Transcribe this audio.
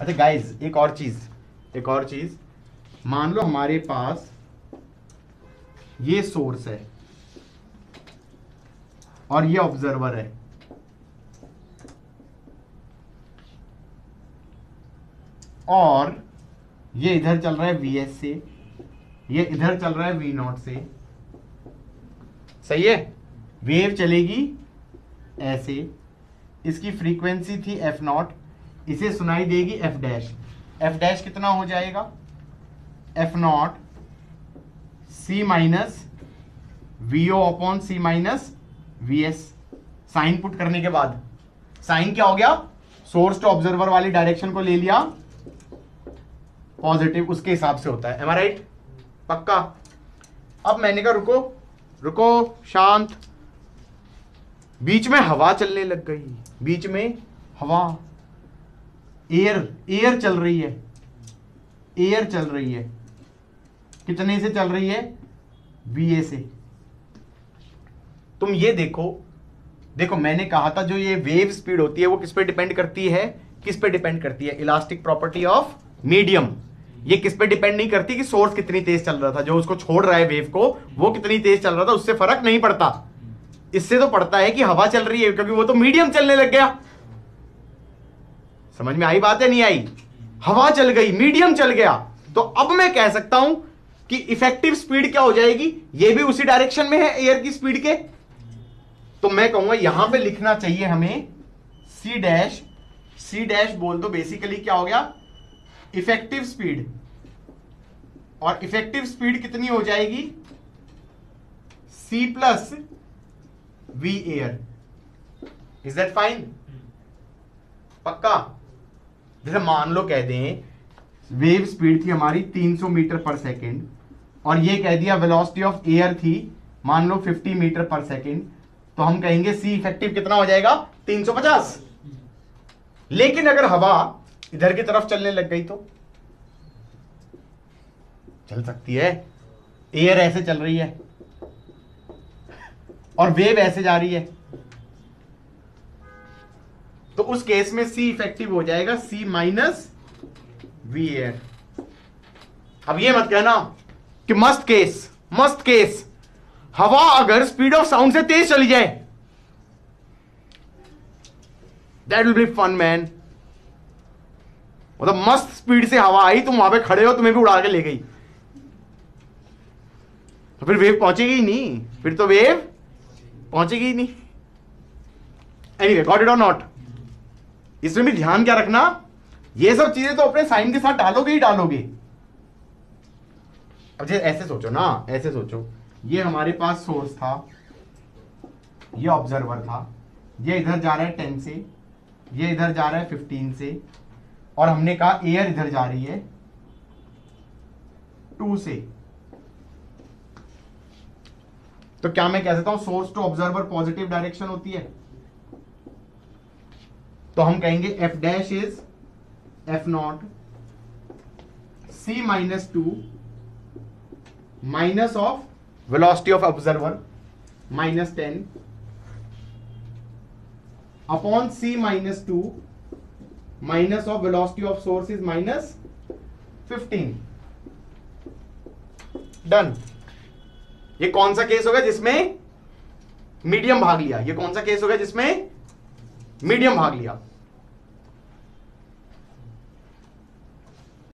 अच्छा गाइज़ एक और चीज़, एक और चीज़। मान लो हमारे पास ये सोर्स है और ये ऑब्जर्वर है। और ये इधर चल रहा है वी एस से ये इधर चल रहा है वी नॉट से। सही है? वेव चलेगी ऐसे इसकी फ्रीक्वेंसी थी एफ़ नॉट इसे सुनाई देगी एफ़ डैश एफ़ डैश कितना हो जाएगा? F naught C minus V O upon C minus V S sign put करने के बाद. साइन क्या हो गया? सोर्स टू ऑब्जर्वर वाली डायरेक्शन को ले लिया. पॉजिटिव उसके हिसाब से होता है. एम राइट पक्का? अब मैंने कहा रुको. रुको, शांत. बीच में हवा चलने लग गई. बीच में हवा. एयर एयर चल रही है। एयर चल रही है। कितने से चल रही है? वीए से। तुम ये देखो देखो, मैंने कहा था जो ये वेव स्पीड होती है, वो किस पे डिपेंड करती है? किस पे डिपेंड करती है? इलास्टिक प्रॉपर्टी ऑफ़ मीडियम ये किस पे डिपेंड नहीं करती कि सोर्स कितनी तेज चल रहा था। जो उसको छोड़ रहा है वेव को, वो कितनी तेज चल रहा था, उससे फ़र्क नहीं पड़ता। इससे तो पड़ता है कि हवा चल रही है, क्योंकि वो तो मीडियम चलने लग गया। समझ में आई बात है नहीं आई? हवा चल गई मीडियम चल गया। तो अब मैं कह सकता हूँ कि इफ़ेक्टिव स्पीड क्या हो जाएगी? ये भी उसी डायरेक्शन में है एयर की स्पीड के। तो मैं कहूँगा यहाँ पे लिखना चाहिए हमें सी डैश सी डैश बोल दो बेसिकली क्या हो गया? इफ़ेक्टिव स्पीड और इफ़ेक्टिव स्पीड कितनी हो जाएगी? C plus V air is that fine पक्का? जैसे मान लो कह दें वेव स्पीड थी हमारी 300 मीटर पर सेकेंड और ये कह दिया वेलोसिटी ऑफ़ एयर थी, मान लो 50 मीटर पर सेकेंड तो हम कहेंगे सी इफ़ेक्टिव कितना हो जाएगा? 350 लेकिन अगर हवा इधर की तरफ़ चलने लग गई तो? चल सकती है। एयर ऐसे चल रही है। और वेव ऐसे जा रही है। तो उस केस में सी इफ़ेक्टिव हो जाएगा सी माइनस वी एयर अब ये मत कहना कि मस्त केस मस्त केस। हवा अगर स्पीड ऑफ़ साउंड से तेज चली जाए that will be fun man मतलब मस्त स्पीड से हवा आई, तुम वहाँ पे खड़े हो, तुम्हें भी उड़ा के ले गई। तो फिर वेव पहुंचेगी ही नहीं। फिर तो वेव पहुंचेगी ही नहीं। एनीवे गॉट इट और नॉट इसमें भी ध्यान क्या रखना? ये सब चीज़ें तो अपने साइन के साथ डालोगे ही डालोगे। अब जैसे ऐसे सोचो ना, ऐसे सोचो। ये हमारे पास सोर्स था, ये ऑब्जर्वर था, ये इधर जा रहा है टेन से, ये इधर जा रहा है फिफ्टीन से, और हमने कहा एयर इधर जा रही है टू से। तो क्या मैं कह सकता हूँ source to observer positive direction होती है? तो हम कहेंगे F dash is F naught C minus to minus of velocity of observer minus ten upon C minus to minus of velocity of source is minus fifteen done ये कौन सा case होगा जिसमें मीडियम भाग लिया? ये कौन सा केस होगा जिसमें मीडियम भाग लिया।